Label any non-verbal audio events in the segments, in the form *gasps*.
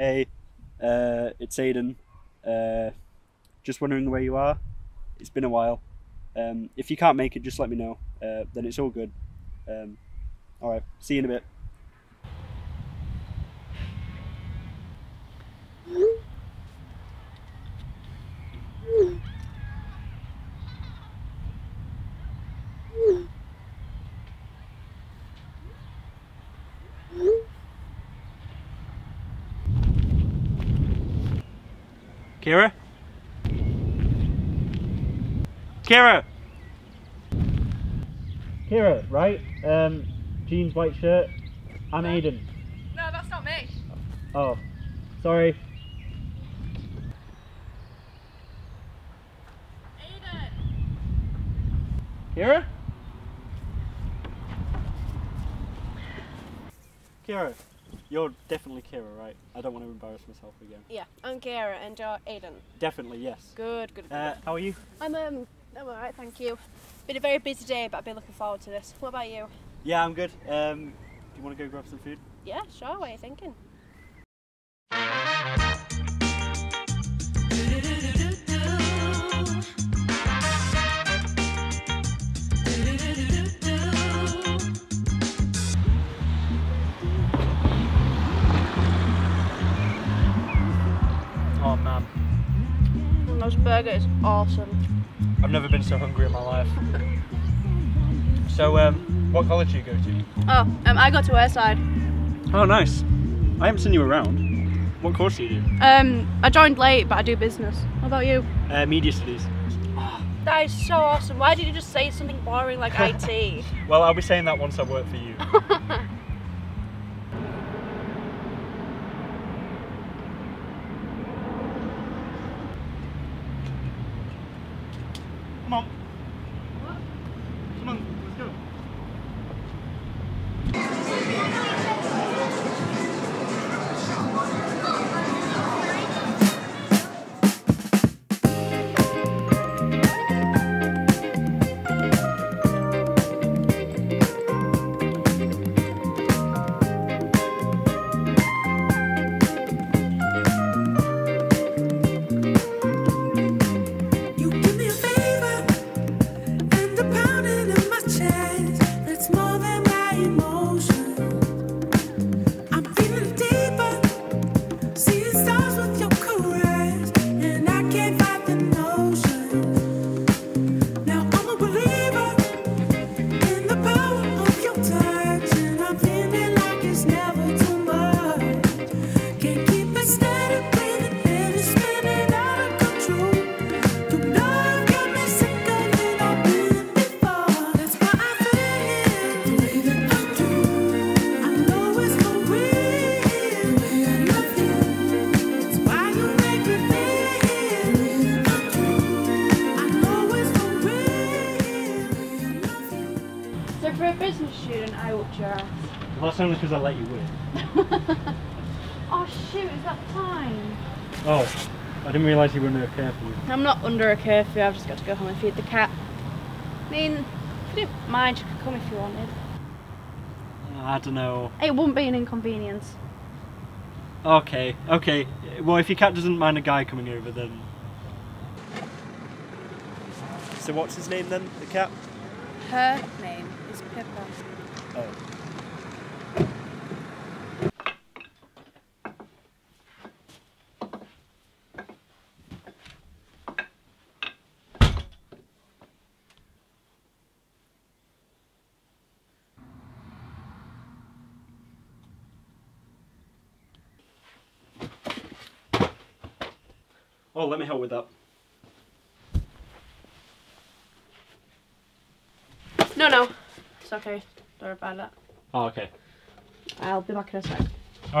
Hey, uh, it's Aiden. Uh, just wondering where you are. It's been a while. Um, if you can't make it, just let me know. Uh, then it's all good. Um, all right. See you in a bit. Keira? Keira! Keira, right? Um, jeans, white shirt. I'm Aiden. No, that's not me. Oh, sorry. Aiden. Keira? Keira, you're definitely Keira, right? I don't want to embarrass myself again. Yeah, I'm Keira and you're Aiden. Definitely, yes. Good, good, good. Uh, how are you? I'm um, I'm alright, thank you. Been a very busy day, but I've been looking forward to this. What about you? Yeah, I'm good. Um, do you want to go grab some food? Yeah, sure. What are you thinking? Burger is awesome. I've never been so hungry in my life. So, um, what college do you go to? Oh, um, I got to Airside. Oh, nice. I haven't seen you around. What course do you do? Um, I joined late, but I do business. What about you? Uh, media studies. *gasps* That is so awesome. Why did you just say something boring like *laughs* IT? Well, I'll be saying that once I work for you. *laughs* Come Well, that's only because I let you win. *laughs* Oh shoot, is that time? Oh, I didn't realise you were under a curfew. I'm not under a curfew, I've just got to go home and feed the cat. I mean, if you didn't mind, you could come if you wanted. I don't know. It wouldn't be an inconvenience. Okay, okay. Well, if your cat doesn't mind a guy coming over, then. So what's his name then? The cat? Her name is Pippa. Oh. Oh, let me help with that. No, no. It's okay. Don't worry about that. Oh, okay. I'll be back in a sec. All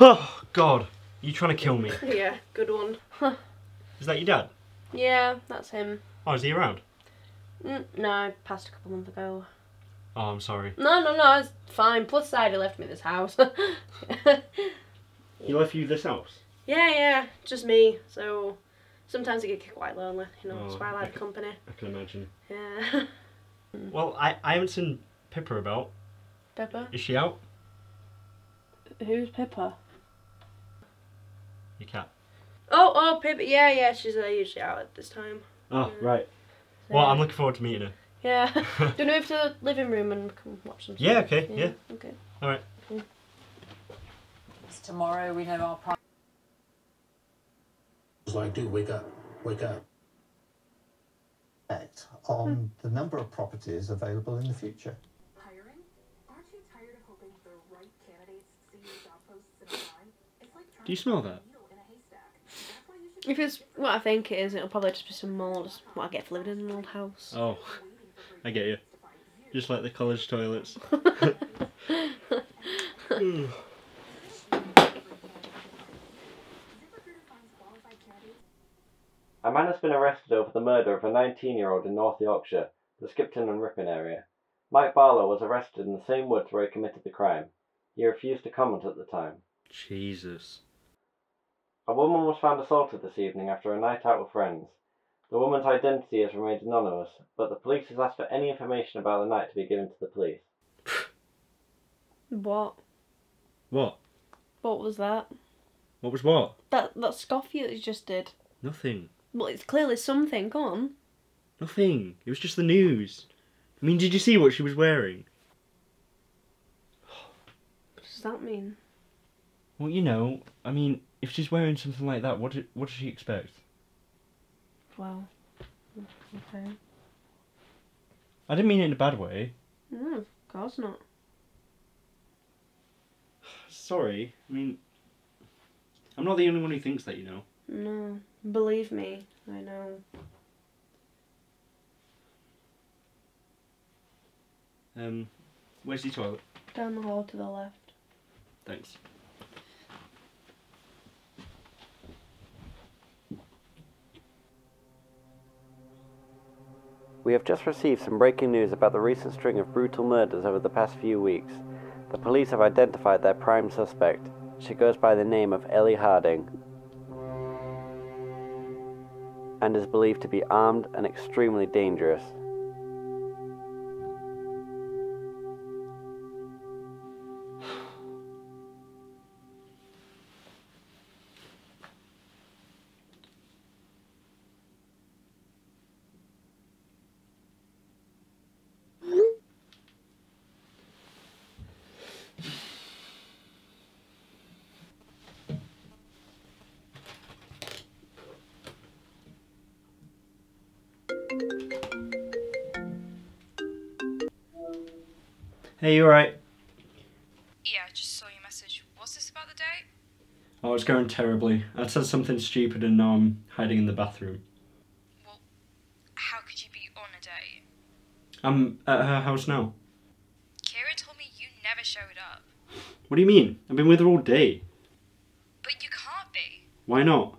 Oh, God. You trying to kill me? *laughs* Yeah, good one. Is that your dad? yeah, that's him. Oh, is he around? Mm, no, I passed a couple months ago. Oh, I'm sorry. No, no, no, it's fine. Plus side, he left me this house. *laughs* He left you this house? yeah, yeah, just me. So sometimes I get quite lonely, you know, that's Oh, why I like okay. company. I can imagine. Yeah. *laughs* Well, I, I haven't seen Pippa about. Pippa? Is she out? Who's Pippa? Your cat. Oh, oh, Pippa. Yeah, yeah, she's uh, usually out at this time. Oh, Yeah. right. So, Well, I'm looking forward to meeting her. Yeah. *laughs* Do you want to move to the living room and come watch some? Yeah, stuff? okay, yeah. Okay. Alright. Tomorrow we know our price. So I do wake up, wake up. effect on the number of properties available in the future. Hiring? Aren't you tired of hoping the right candidates see your job posts and apply? It's like Do you smell that? needle in a haystack. That's why you should If it's what I think it is, it'll probably just be some mold. It's what I get for living in an old house. Oh, be waiting for great I get you. to find you. Just like the college toilets. ZipRecruiter finds qualified candidates A man has been arrested over the murder of a 19 year old in North Yorkshire, the Skipton and Ripon area. Mike Barlow was arrested in the same woods where he committed the crime. He refused to comment at the time. Jesus. A woman was found assaulted this evening after a night out with friends. The woman's identity has remained anonymous, but the police has asked for any information about the night to be given to the police. What? What? What was that? What was what? That that scoff you that you just did. Nothing. Well, it's clearly something. Go on. Nothing. It was just the news. I mean, did you see what she was wearing? What does that mean? Well, you know, I mean, if she's wearing something like that, what, do, what does she expect? Well, okay. I didn't mean it in a bad way. No, of course not. *sighs* Sorry. I mean, I'm not the only one who thinks that, you know. No, believe me, I know. Um, where's the toilet? Down the hall to the left. Thanks. We have just received some breaking news about the recent string of brutal murders over the past few weeks. The police have identified their prime suspect. She goes by the name of Ellie Harding and is believed to be armed and extremely dangerous. Hey, you alright? Yeah, I just saw your message. What's this about the date? Oh, it's going terribly. I said something stupid and now I'm hiding in the bathroom. Well, how could you be on a date? I'm at her house now. Keira told me you never showed up. What do you mean? I've been with her all day. But you can't be. Why not?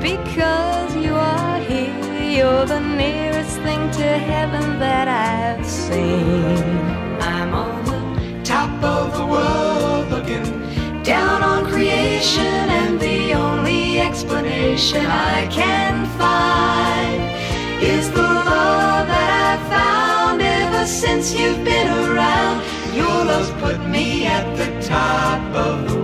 because you are here. You're the nearest thing to heaven that I've seen. I'm on the top of the world looking down on creation, and the only explanation I can find is the love that I've found ever since you've been around. Your love's put me at the top of the